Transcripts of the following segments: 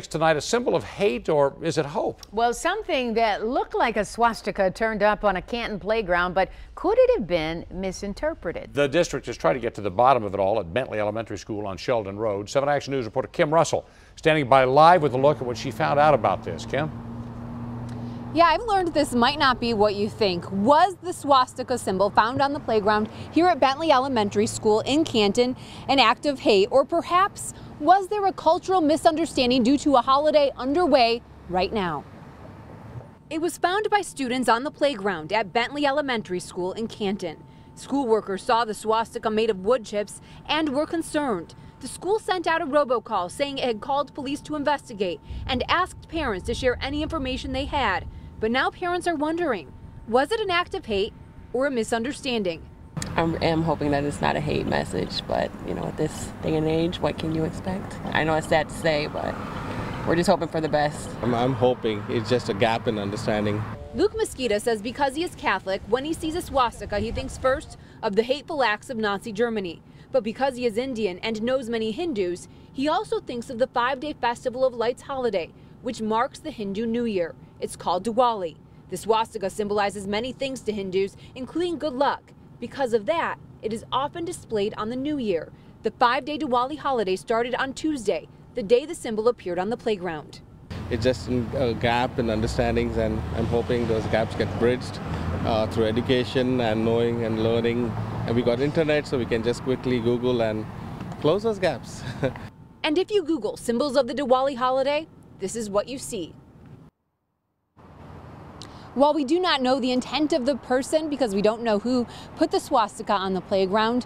Tonight, a symbol of hate or is it hope? Well, something that looked like a swastika turned up on a Canton playground, but could it have been misinterpreted? The district is trying to get to the bottom of it all at Bentley Elementary School on Sheldon Road. 7 Action News reporter Kim Russell standing by live with a look at what she found out about this. Kim? Yeah, I've learned this might not be what you think. Was the swastika symbol found on the playground here at Bentley Elementary School in Canton an act of hate? Or perhaps was there a cultural misunderstanding due to a holiday underway right now? It was found by students on the playground at Bentley Elementary School in Canton. School workers saw the swastika made of wood chips and were concerned. The school sent out a robocall saying it had called police to investigate and asked parents to share any information they had. But now parents are wondering, was it an act of hate or a misunderstanding? I am hoping that it's not a hate message, but you know, at this day and age, what can you expect? I know it's sad to say, but we're just hoping for the best. I'm, I'm hoping it's just a gap in understanding. Luke Mosqueda says because he is Catholic, when he sees a swastika, he thinks first of the hateful acts of Nazi Germany. But because he is Indian and knows many Hindus, he also thinks of the five-day Festival of Lights holiday, which marks the Hindu New Year. It's called Diwali. The swastika symbolizes many things to Hindus, including good luck. Because of that, it is often displayed on the New Year. The five-day Diwali holiday started on Tuesday, the day the symbol appeared on the playground. It's just a gap in understandings, and I'm hoping those gaps get bridged uh, through education and knowing and learning. And we got internet, so we can just quickly Google and close those gaps. and if you Google symbols of the Diwali holiday, this is what you see. While we do not know the intent of the person because we don't know who put the swastika on the playground,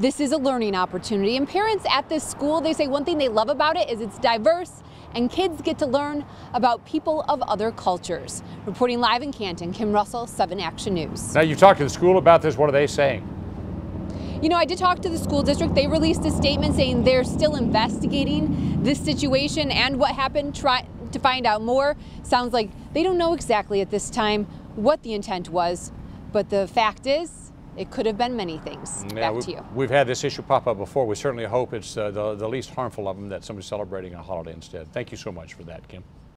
this is a learning opportunity. And parents at this school, they say one thing they love about it is it's diverse and kids get to learn about people of other cultures. Reporting live in Canton, Kim Russell, 7 Action News. Now, you talked to the school about this. What are they saying? You know, I did talk to the school district. They released a statement saying they're still investigating this situation and what happened. Try to find out more. Sounds like they don't know exactly at this time what the intent was, but the fact is, it could have been many things. Yeah, Back to you. We've had this issue pop up before. We certainly hope it's uh, the, the least harmful of them that somebody's celebrating a holiday instead. Thank you so much for that, Kim.